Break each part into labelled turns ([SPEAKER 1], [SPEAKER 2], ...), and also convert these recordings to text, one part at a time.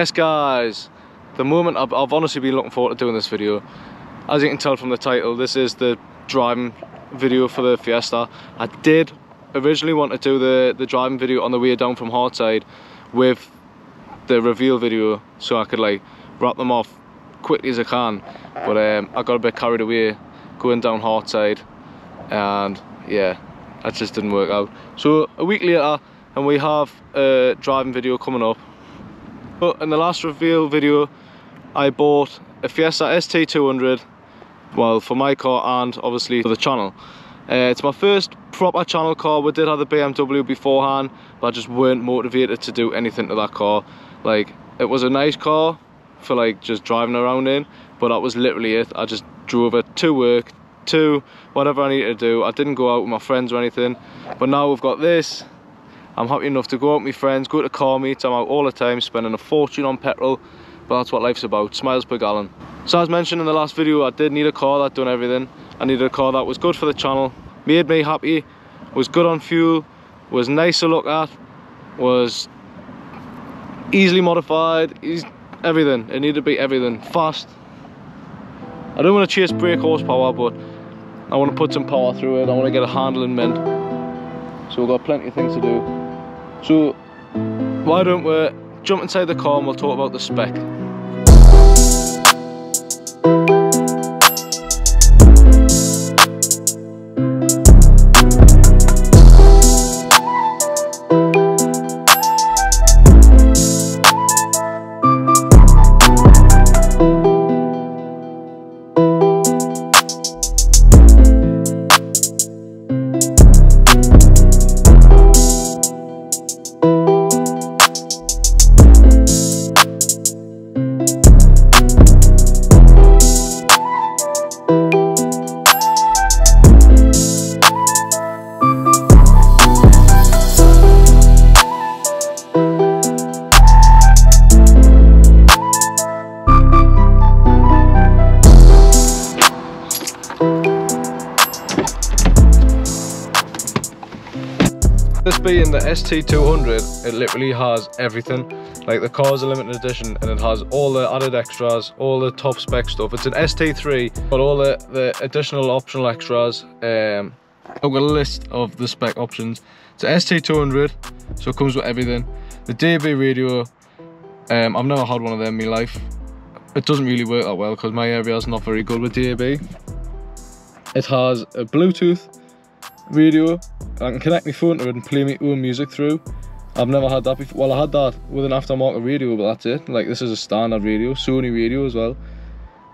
[SPEAKER 1] Yes guys, the moment I've, I've, honestly been looking forward to doing this video. As you can tell from the title, this is the driving video for the Fiesta. I did originally want to do the, the driving video on the way down from Hartside with the reveal video so I could like wrap them off quickly as I can. But um, I got a bit carried away going down Hartside and yeah, that just didn't work out. So a week later and we have a driving video coming up but in the last reveal video, I bought a Fiesta ST200, well, for my car and obviously for the channel. Uh, it's my first proper channel car. We did have the BMW beforehand, but I just weren't motivated to do anything to that car. Like, it was a nice car for like just driving around in, but that was literally it. I just drove it to work, to whatever I needed to do. I didn't go out with my friends or anything. But now we've got this, I'm happy enough to go out with my friends, go to car meets, I'm out all the time, spending a fortune on petrol, but that's what life's about, smiles per gallon. So as mentioned in the last video, I did need a car that done everything. I needed a car that was good for the channel, made me happy, was good on fuel, was nice to look at, was easily modified, everything. It needed to be everything. Fast. I don't want to chase brake horsepower, but I want to put some power through it. I want to get a handling mint. So we've got plenty of things to do. So why don't we jump inside the car and we'll talk about the spec. ST200, it literally has everything. Like the car's a limited edition and it has all the added extras, all the top spec stuff. It's an ST3, but all the, the additional optional extras. Um, I've got a list of the spec options. It's an ST200, so it comes with everything. The DAB radio, um, I've never had one of them in my life. It doesn't really work that well because my area is not very good with DAB. It has a Bluetooth radio. I can connect my phone to it and play my own music through. I've never had that before. Well, I had that with an aftermarket radio, but that's it. Like this is a standard radio, Sony radio as well.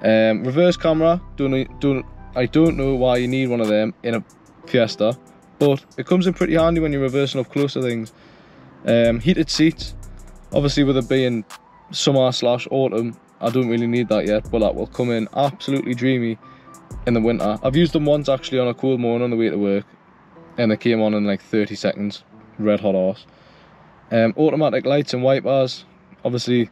[SPEAKER 1] Um, reverse camera. Don't don't. I don't know why you need one of them in a Fiesta, but it comes in pretty handy when you're reversing up close to things. Um, heated seats. Obviously, with it being summer slash autumn, I don't really need that yet, but that will come in absolutely dreamy in the winter. I've used them once actually on a cool morning on the way to work and they came on in like 30 seconds. Red hot horse um, automatic lights and wipers obviously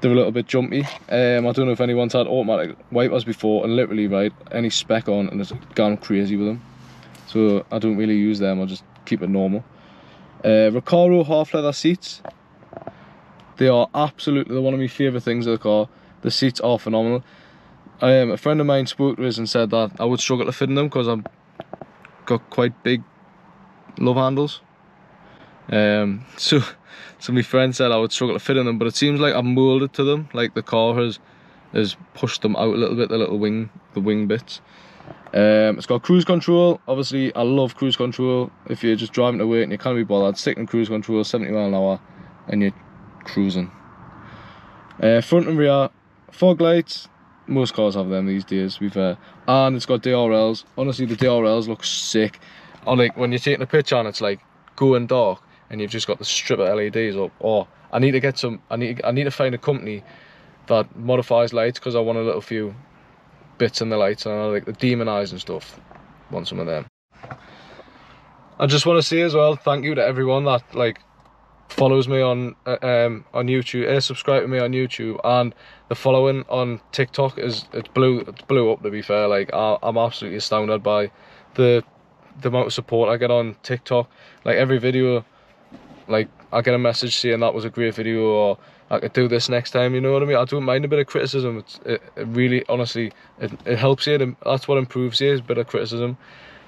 [SPEAKER 1] they're a little bit jumpy. Um, I don't know if anyone's had automatic wipers before and literally right any spec on and it's gone crazy with them. So I don't really use them. I just keep it normal. Uh, Recaro half leather seats. They are absolutely one of my favourite things of the car. The seats are phenomenal. Um, a friend of mine spoke to us and said that I would struggle to fit in them because I'm got quite big love handles. Um, so, so my friend said I would struggle to fit in them, but it seems like I've molded to them. Like the car has has pushed them out a little bit, the little wing, the wing bits. Um, it's got cruise control. Obviously, I love cruise control. If you're just driving to work and you can't be bothered, stick in cruise control, 70 mile an hour, and you're cruising. Uh, front and rear fog lights, most cars have them these days, to be fair. And it's got DRLs. Honestly, the DRLs look sick. Or like when you're taking a picture and it's like going dark and you've just got the strip of LEDs up. Or I need to get some, I need, I need to find a company that modifies lights because I want a little few bits in the lights and I like the demon eyes and stuff. Want some of them. I just want to say as well, thank you to everyone that like follows me on uh, um on YouTube, uh, subscribe to me on YouTube, and the following on TikTok is it blew it blew up. To be fair, like I, I'm absolutely astounded by the the amount of support I get on TikTok. Like every video, like I get a message saying that was a great video, or I could do this next time. You know what I mean? I don't mind a bit of criticism. It's, it, it really, honestly, it, it helps you. That's what improves you is a bit of criticism.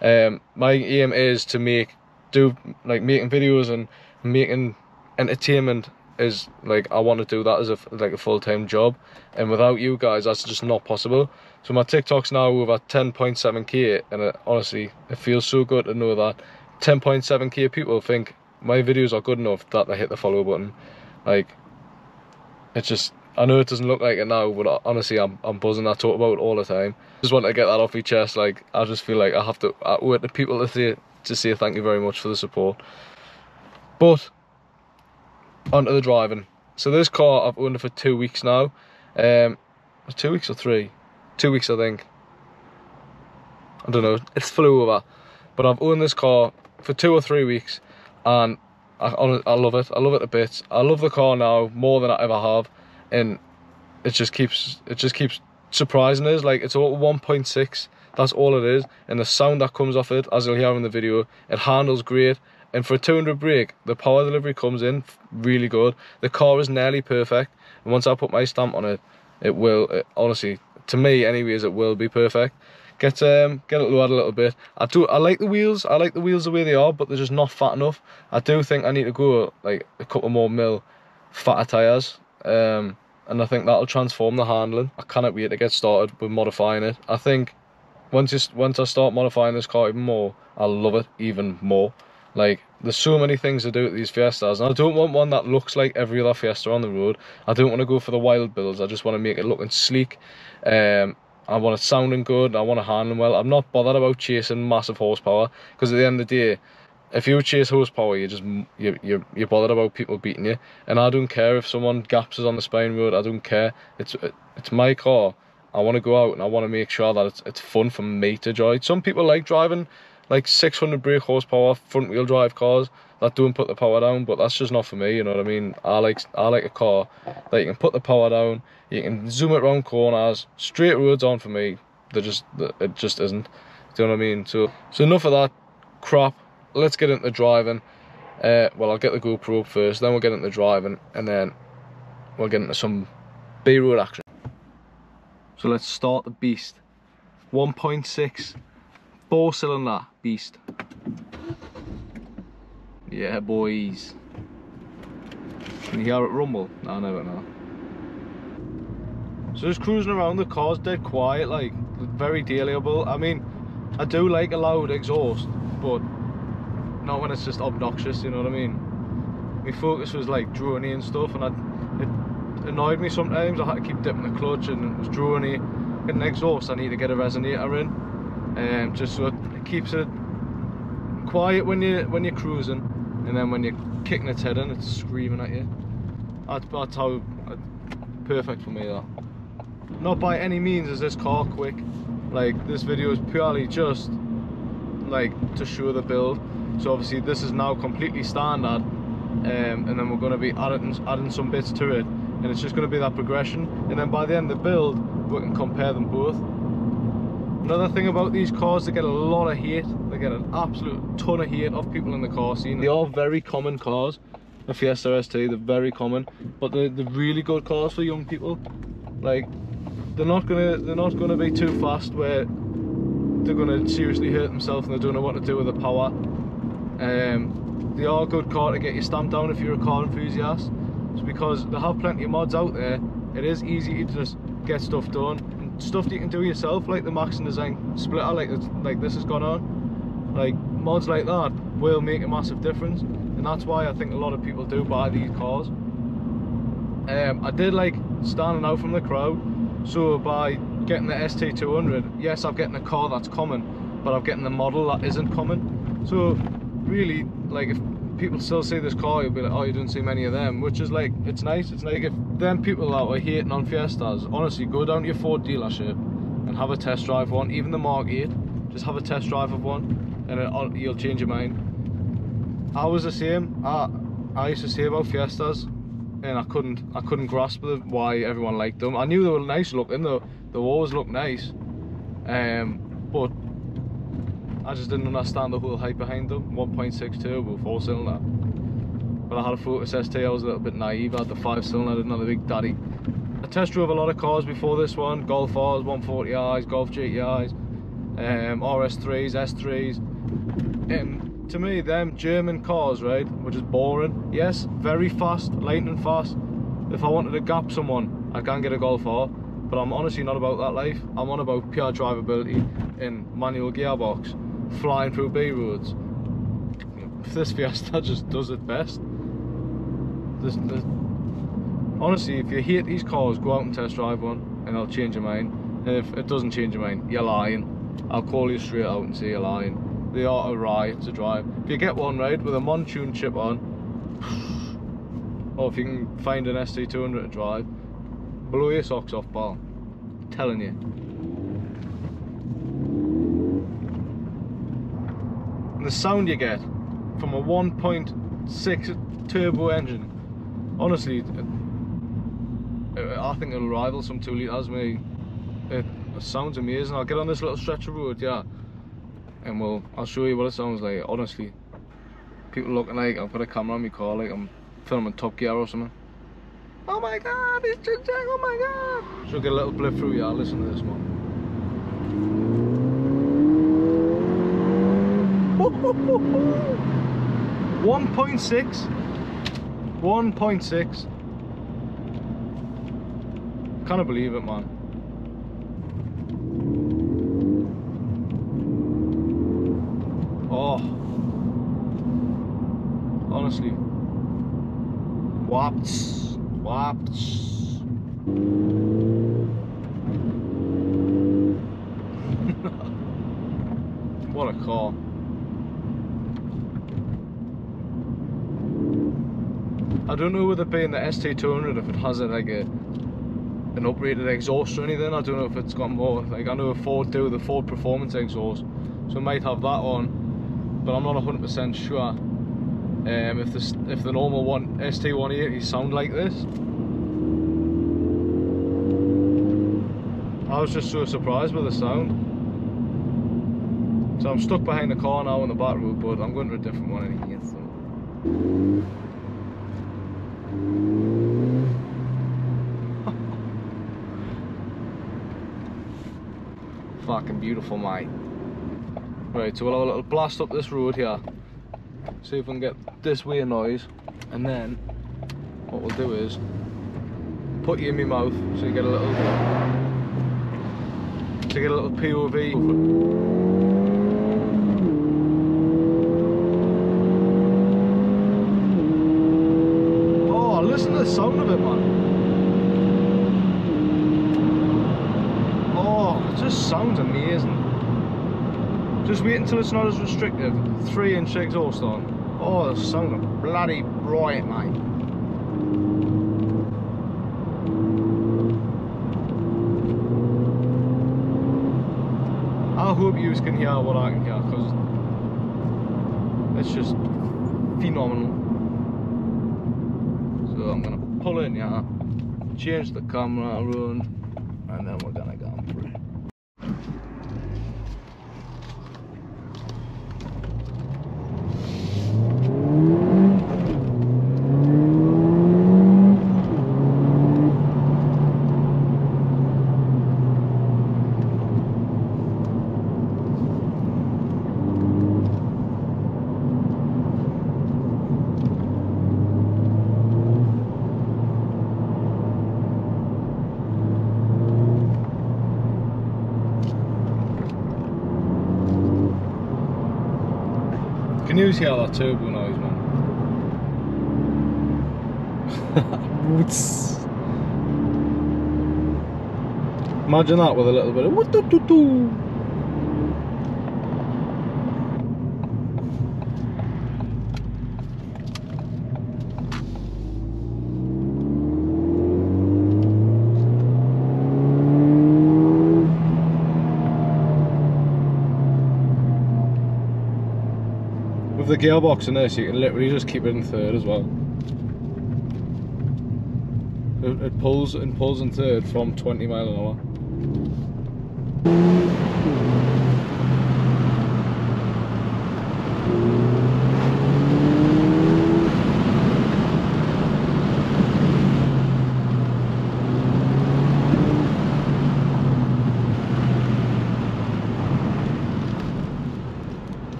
[SPEAKER 1] Um, my aim is to make do like making videos and making entertainment is like I want to do that as a like a full time job, and without you guys, that's just not possible. So my TikTok's now over 10.7k, and it, honestly, it feels so good to know that 10.7k people think my videos are good enough that they hit the follow button. Like, it's just I know it doesn't look like it now, but uh, honestly, I'm I'm buzzing. I talk about it all the time. Just want to get that off my chest. Like, I just feel like I have to I owe it to people to say to say thank you very much for the support. But onto the driving. So this car I've owned for two weeks now. Um, two weeks or three? Two weeks I think. I don't know. It's flew over, but I've owned this car for two or three weeks, and I, I love it. I love it a bit. I love the car now more than I ever have, and it just keeps it just keeps surprising us. Like it's all 1.6. That's all it is, and the sound that comes off it, as you'll hear in the video, it handles great. And for a 200 brake, the power delivery comes in really good. The car is nearly perfect. And once I put my stamp on it, it will, it, honestly, to me anyways, it will be perfect. Get um get it lowered a little bit. I do I like the wheels. I like the wheels the way they are, but they're just not fat enough. I do think I need to go like a couple more mil fatter tyres. Um and I think that'll transform the handling. I cannot wait to get started with modifying it. I think once you, once I start modifying this car even more, I'll love it even more. Like, there's so many things to do with these Fiestas, and I don't want one that looks like every other Fiesta on the road. I don't want to go for the wild builds, I just want to make it looking sleek. Um, I want it sounding good, I want to handling well. I'm not bothered about chasing massive horsepower, because at the end of the day, if you chase horsepower, you just you you you're bothered about people beating you. And I don't care if someone gaps us on the spine road. I don't care. It's it's my car. I want to go out and I want to make sure that it's it's fun for me to drive. Some people like driving like 600 brake horsepower front wheel drive cars that don't put the power down but that's just not for me you know what i mean? I like i like a car that you can put the power down you can zoom it around corners straight roads on for me they just it just isn't do you know what i mean? So so enough of that crap let's get into driving. Uh, well i'll get the gopro up first then we'll get into driving and then we'll get into some b-road action. So let's start the beast. 1.6 four cylinder beast. Yeah, boys. Can you hear it rumble? No, never know. So just cruising around, the car's dead quiet, like, very dealable. I mean, I do like a loud exhaust, but not when it's just obnoxious, you know what I mean? My Focus was like drony and stuff, and I, it annoyed me sometimes. I had to keep dipping the clutch, and it was drony. An exhaust, I need to get a resonator in um, just so it keeps it quiet when you when you're cruising, and then when you're kicking its head in, it's screaming at you. That's, that's how uh, perfect for me though. Not by any means is this car quick. Like this video is purely just like to show the build. So obviously this is now completely standard, um, and then we're going to be adding adding some bits to it, and it's just going to be that progression. And then by the end of the build, we can compare them both. Another thing about these cars, they get a lot of hate. They get an absolute ton of hate off people in the car scene. They are very common cars. The Fiesta ST, they're very common, but they're, they're really good cars for young people. Like, they're not gonna they're not gonna be too fast where they're gonna seriously hurt themselves and they don't know what to do with the power. Um, they are a good car to get you stamped down if you're a car enthusiast. It's because they have plenty of mods out there. It is easy to just get stuff done stuff you can do yourself, like the Maxton Design splitter, like like this has gone on. Like mods like that will make a massive difference, and that's why I think a lot of people do buy these cars. Um, I did like standing out from the crowd, so by getting the ST200, yes, I'm getting a car that's common, but I'm getting the model that isn't common. So really, like if people still see this car, you'll be like, oh, you don't see many of them, which is like, it's nice. It's like if them people that are hating on Fiestas, honestly, go down to your Ford dealership and have a test drive one, even the Mark 8, just have a test drive of one, and it, you'll change your mind. I was the same. I I used to say about Fiestas, and I couldn't I couldn't grasp why everyone liked them. I knew they were nice looking, though. They always look nice, um, but I just didn't understand the whole hype behind them. 1.6 turbo, four cylinder. But I had a Focus ST, I was a little bit naive. I had the five cylinder, I didn't have the big daddy. I test drove a lot of cars before this one, Golf R's, 140i's, Golf GTI's, um, RS3s, S3s. And to me, them German cars, right, were just boring. Yes, very fast, lightning fast. If I wanted to gap someone, I can get a Golf R, but I'm honestly not about that life. I'm on about pure drivability in manual gearbox, flying through B roads. This Fiesta just does it best. Honestly, if you hate these cars, go out and test drive one, and I'll change your mind. And if it doesn't change your mind, you're lying. I'll call you straight out and say you're lying. They are a riot to drive. If you get one right with a Mountune chip on, or if you can find an ST200 to drive, blow your socks off, pal. I'm telling you. And the sound you get from a 1.6 turbo engine, honestly, uh, I think it'll rival some 2 litres, me. It, sounds amazing. I'll get on this little stretch of road, yeah, and we'll, I'll show you what it sounds like, honestly. People looking like I've got a camera on my car, like I'm filming Top Gear or something. Oh my god, it's Ching oh my god! Should get a little blip through, yeah, listen to this one. 1.6 1.6 Can't believe it man. Oh. Honestly. Waps Waps What a car don't know whether it being the ST200 if it has a, like a an uprated exhaust or anything. I don't know if it's got more. Like I know a Ford do the Ford Performance exhaust, so it might have that on, but I'm not 100% sure. Um, if this if the normal one ST180 sound like this. I was just so surprised with the sound. So I'm stuck behind the car now on the back road, but I'm going to a different one anyway. So. Fucking beautiful, mate. Right, so we'll have a little blast up this road here. See if we can get this weird noise. And then, what we'll do is, put you in my mouth so you get a little, to get a little POV. Oh, listen to the sound of it, man. Oh, it just sounds amazing. Just wait until it's not as restrictive. Three inch exhaust on. Oh, the sound of bloody bright, mate. I hope you can hear what I can hear because it's just phenomenal. So I'm gonna pull in here, change the camera around, and then we're gonna go and pray. You hear that turbo noise, man? Imagine that with a little bit of the gearbox in there, so you can literally just keep it in third as well. It, it pulls and pulls in third from 20 mile an hour.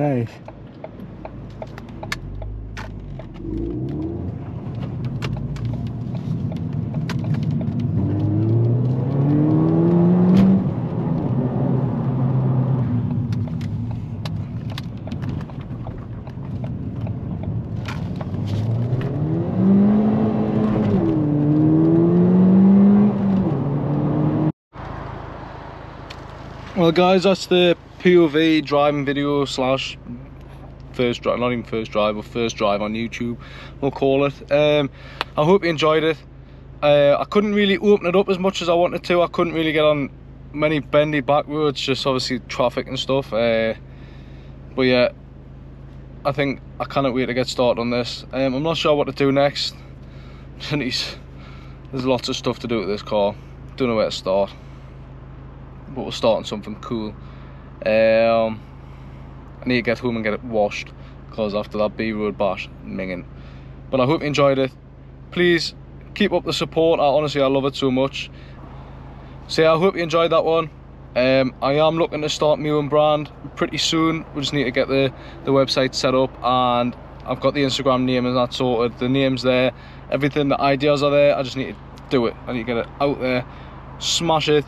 [SPEAKER 1] Underneath. Well guys, that's the POV driving video slash first drive, not even first drive, but first drive on YouTube, we'll call it. Um, I hope you enjoyed it. Uh, I couldn't really open it up as much as I wanted to. I couldn't really get on many bendy back roads, just obviously traffic and stuff. Uh, but yeah, I think I cannot wait to get started on this. Um, I'm not sure what to do next. There's lots of stuff to do with this car. Don't know where to start but we're starting something cool. Um, I need to get home and get it washed because after that B road bash, minging. But I hope you enjoyed it. Please keep up the support. I honestly I love it so much. So yeah, I hope you enjoyed that one. Um, I am looking to start my own brand pretty soon. We just need to get the the website set up and I've got the Instagram name and that sorted. The name's there, everything, the ideas are there. I just need to do it. I need to get it out there, smash it,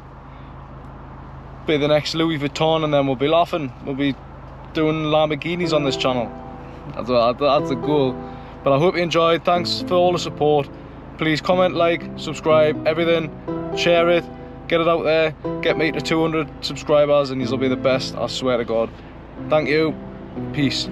[SPEAKER 1] be the next Louis Vuitton and then we'll be laughing. We'll be doing Lamborghinis on this channel. That's, that's the goal. But I hope you enjoyed. Thanks for all the support. Please comment, like, subscribe, everything. Share it. Get it out there. Get me to 200 subscribers and you'll be the best. I swear to God. Thank you. Peace.